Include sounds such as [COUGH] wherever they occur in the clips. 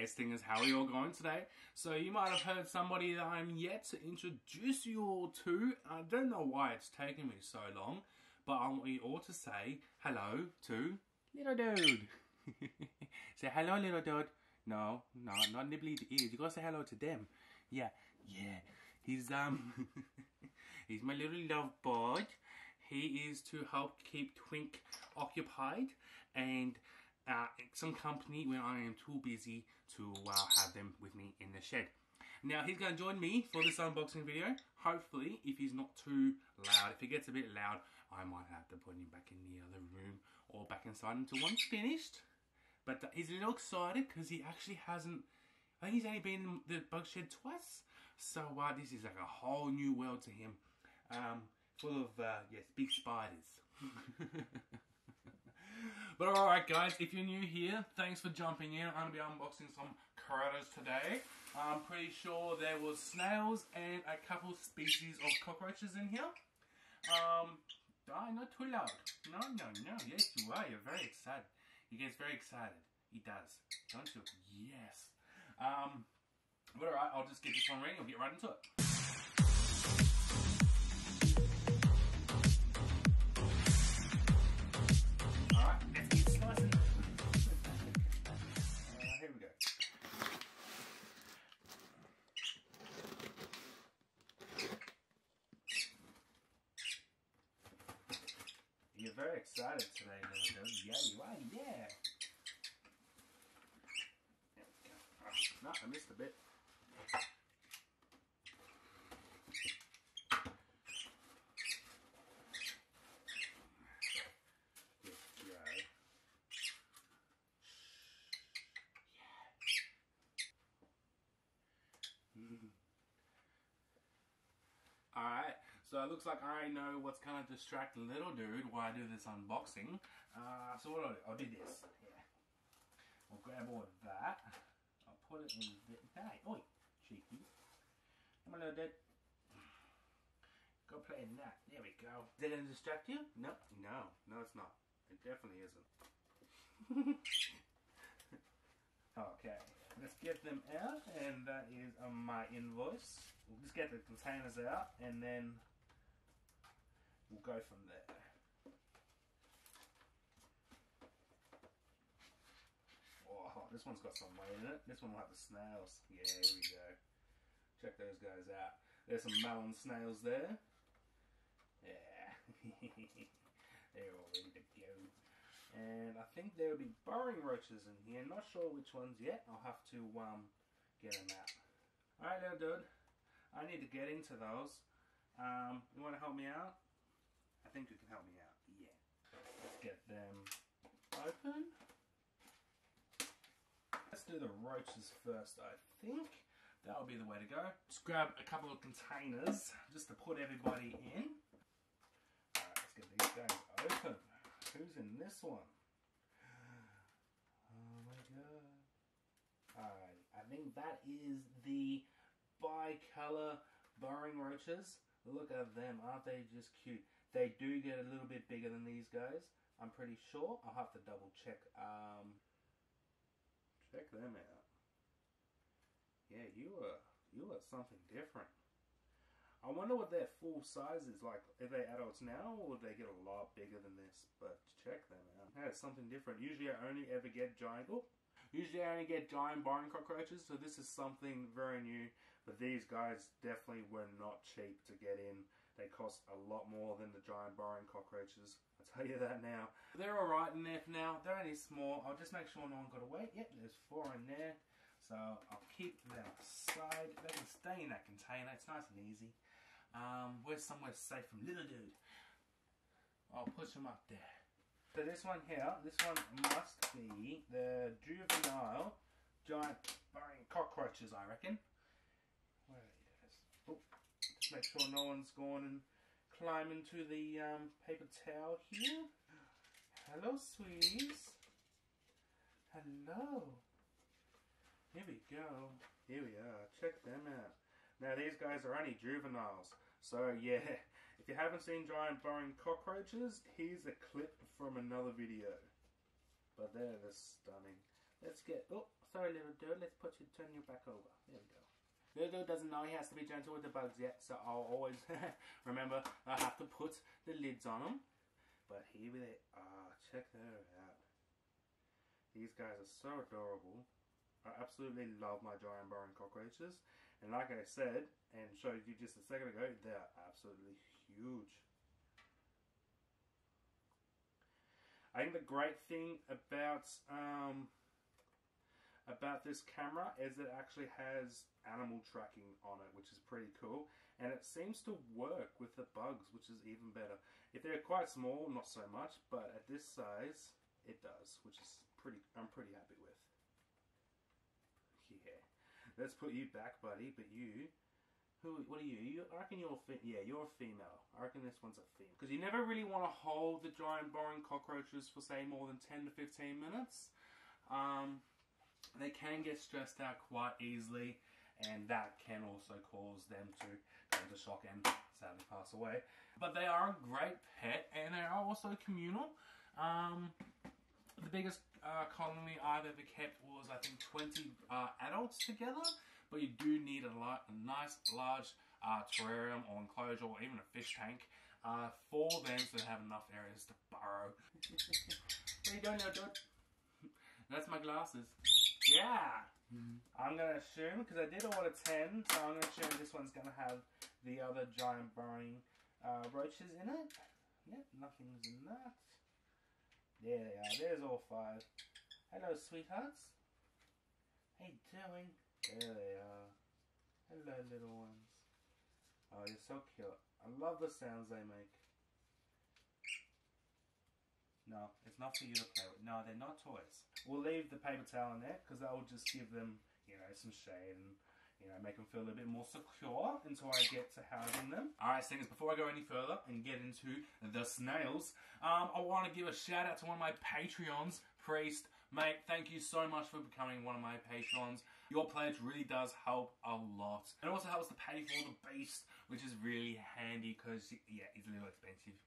guys, thing is, how are you all going today? So you might have heard somebody that I'm yet to introduce you all to. I don't know why it's taken me so long, but I want you all to say hello to little dude. [LAUGHS] say hello, little dude. No, no, not nibbly the ears. You gotta say hello to them. Yeah, yeah. He's um, [LAUGHS] he's my little love bug. He is to help keep Twink occupied and uh, some company when I am too busy to uh, have them with me in the shed. Now he's going to join me for this unboxing video. Hopefully, if he's not too loud. If he gets a bit loud, I might have to put him back in the other room or back inside until one's finished. But he's a little excited because he actually hasn't. I think he's only been in the bug shed twice. So uh, this is like a whole new world to him. Um, full of, uh, yes, big spiders. [LAUGHS] But alright guys, if you're new here, thanks for jumping in. I'm going to be unboxing some critters today. I'm pretty sure there was snails and a couple species of cockroaches in here. Um, die, not too loud. No, no, no. Yes, you are. You're very excited. He gets very excited. He does. Don't you? Yes. Um, but alright, I'll just get this one ready. I'll get right into it. Excited today, little dude. Yeah, you are. Yeah. There we go. No, I missed a bit. Alright, so it looks like I know what's to distract the little dude while I do this unboxing. Uh, so what I'll do, I'll do this. Yeah. I'll grab all of that. I'll put it in the... Hey, oi, cheeky. Come on, little dude. Go play in that. There we go. Did it distract you? No, no, no it's not. It definitely isn't. [LAUGHS] okay, let's get them out, and that is on my invoice. We'll just get the containers out, and then we'll go from there. Oh, this one's got some weight in it. This one will have the snails. Yeah, here we go. Check those guys out. There's some melon snails there. Yeah. [LAUGHS] They're all ready to go. And I think there will be burrowing roaches in here. Not sure which ones yet. I'll have to um, get them out. Alright, little dude. I need to get into those. Um, you want to help me out? I think you can help me out. Yeah. Let's get them open. Let's do the roaches first, I think. That'll be the way to go. Just grab a couple of containers just to put everybody in. Alright, let's get these guys open. Who's in this one? Oh my god. Alright, I think that is the bi-color burrowing roaches. Look at them, aren't they just cute? They do get a little bit bigger than these guys. I'm pretty sure. I'll have to double check. Um, check them out. Yeah, you are you are something different. I wonder what their full size is like. Are they adults now, or would they get a lot bigger than this? But check them out. That is something different. Usually, I only ever get giant. Oh, usually I only get giant burrowing cockroaches. So this is something very new. But these guys definitely were not cheap to get in. They cost a lot more than the giant burrowing cockroaches. I'll tell you that now. They're alright in there for now. They're only small. I'll just make sure no one got away. Yep, there's four in there. So I'll keep them aside. They can stay in that container. It's nice and easy. Um, where's somewhere safe from little dude? I'll push them up there. So this one here, this one must be the juvenile giant burrowing cockroaches, I reckon. Where are? Oh, make sure no one's gone and climb into the um, paper towel here. Hello, sweeties. Hello. Here we go. Here we are. Check them out. Now these guys are only juveniles. So yeah, if you haven't seen giant burrowing cockroaches, here's a clip from another video. But they're stunning. Let's get, oh, sorry, little dude. Let's put you turn you back over. There we go. Little doesn't know he has to be gentle with the bugs yet, so I'll always [LAUGHS] remember I have to put the lids on them. But here we are. Ah, check that out. These guys are so adorable. I absolutely love my giant burrowing cockroaches. And like I said, and showed you just a second ago, they're absolutely huge. I think the great thing about um, about this camera is it actually has animal tracking on it, which is pretty cool. And it seems to work with the bugs, which is even better. If they're quite small, not so much, but at this size, it does, which is pretty. I'm pretty happy with. Yeah, let's put you back, buddy. But you, who? What are you? You? I reckon you're a yeah, you're a female. I reckon this one's a female because you never really want to hold the giant burrowing cockroaches for say more than ten to fifteen minutes. Um, they can get stressed out quite easily, and that can also cause them to go into shock and sadly pass away. But they are a great pet, and they are also communal. Um, the biggest uh, colony I've ever kept was, I think, 20 uh, adults together. But you do need a, lot, a nice, large uh, terrarium or enclosure or even a fish tank uh, for them so they have enough areas to burrow. [LAUGHS] what are you doing now, dude? That's my glasses. Yeah. I'm going to assume, because I did order 10, so I'm going to assume this one's going to have the other giant burrowing uh, roaches in it. Yep, nothing's in that. There they are. There's all five. Hello, sweethearts. How you doing? There they are. Hello, little ones. Oh, you're so cute. I love the sounds they make. No, it's not for you to play with. No, they're not toys. We'll leave the paper towel in there because that will just give them, you know, some shade and, you know, make them feel a bit more secure until I get to housing them. Alright, Stingers, before I go any further and get into the snails, um, I want to give a shout out to one of my Patreons, Priest. Mate, thank you so much for becoming one of my patrons. Your pledge really does help a lot. It also helps to pay for the beast, which is really handy because, yeah, it's a little expensive.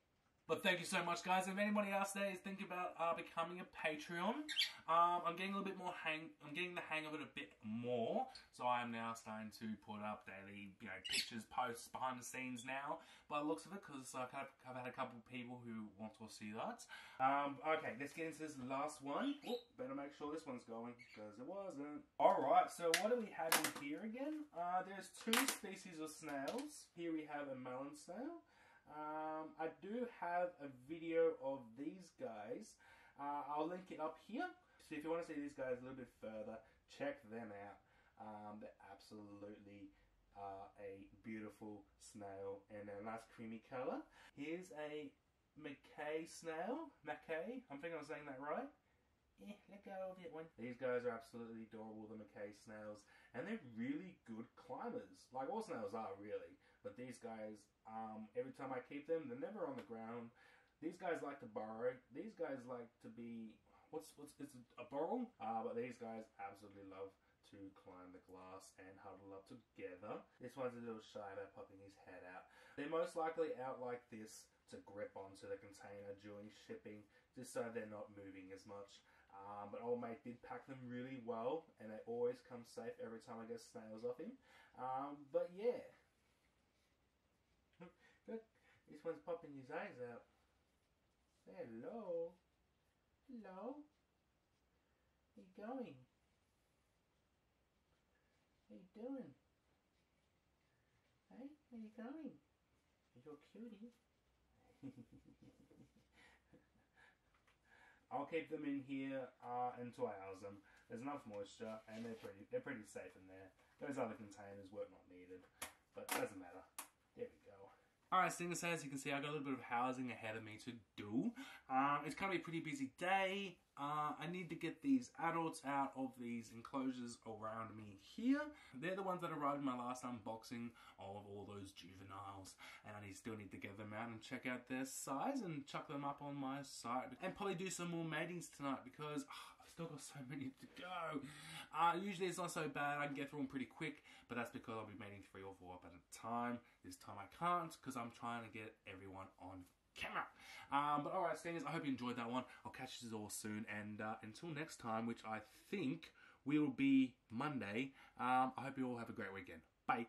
But thank you so much, guys. If anybody else there is thinking about uh, becoming a Patreon, um, I'm getting a little bit more hang. I'm getting the hang of it a bit more. So I am now starting to put up daily, you know, pictures, posts, behind the scenes now. By the looks of it, because I've, I've had a couple of people who want to see that. Um, okay, let's get into this last one. Oop, better make sure this one's going because it wasn't. All right. So what do we have in here again? Uh, there's two species of snails. Here we have a melon snail. Um, do have a video of these guys. Uh, I'll link it up here. So if you want to see these guys a little bit further, check them out. Um, they're absolutely uh, a beautiful snail and a nice creamy colour. Here's a Mackay snail. Mackay, I'm thinking I'm saying that right. Yeah, let go of it one. These guys are absolutely adorable, the Mackay snails, and they're really good climbers. Like all snails are, really. But these guys, um, every time I keep them, they're never on the ground. These guys like to burrow. These guys like to be what's what's it's a burrow. Uh, but these guys absolutely love to climb the glass and huddle up together. This one's a little shy about popping his head out. They're most likely out like this to grip onto the container during shipping, just so they're not moving as much. Um, but old mate did pack them really well, and they always come safe every time I get snails off him. Um, but yeah, Look, this one's popping his eyes out. Say hello. Hello. Where you going? What you doing? Hey, where you going? You're cutie. [LAUGHS] I'll keep them in here uh, until I house them. There's enough moisture and they're pretty they're pretty safe in there. Those other containers work not needed, but it doesn't matter. There we go. Alright, Stingers, as you can see, I've got a little bit of housing ahead of me to do. Um, it's going to be a pretty busy day. Uh, I need to get these adults out of these enclosures around me here. They're the ones that arrived in my last unboxing of all those juveniles. And I still need to get them out and check out their size and chuck them up on my site. And probably do some more matings tonight because oh, [SIGHS] I've still got so many to go. Uh, usually it's not so bad. I can get through them pretty quick. But that's because I'll be mating three or four up at a time. This time I can't because I'm trying to get everyone on camera. Um, but alright, Stingers, I hope you enjoyed that one. I'll catch you all soon. And uh, until next time, which I think will be Monday. Um, I hope you all have a great weekend. Bye.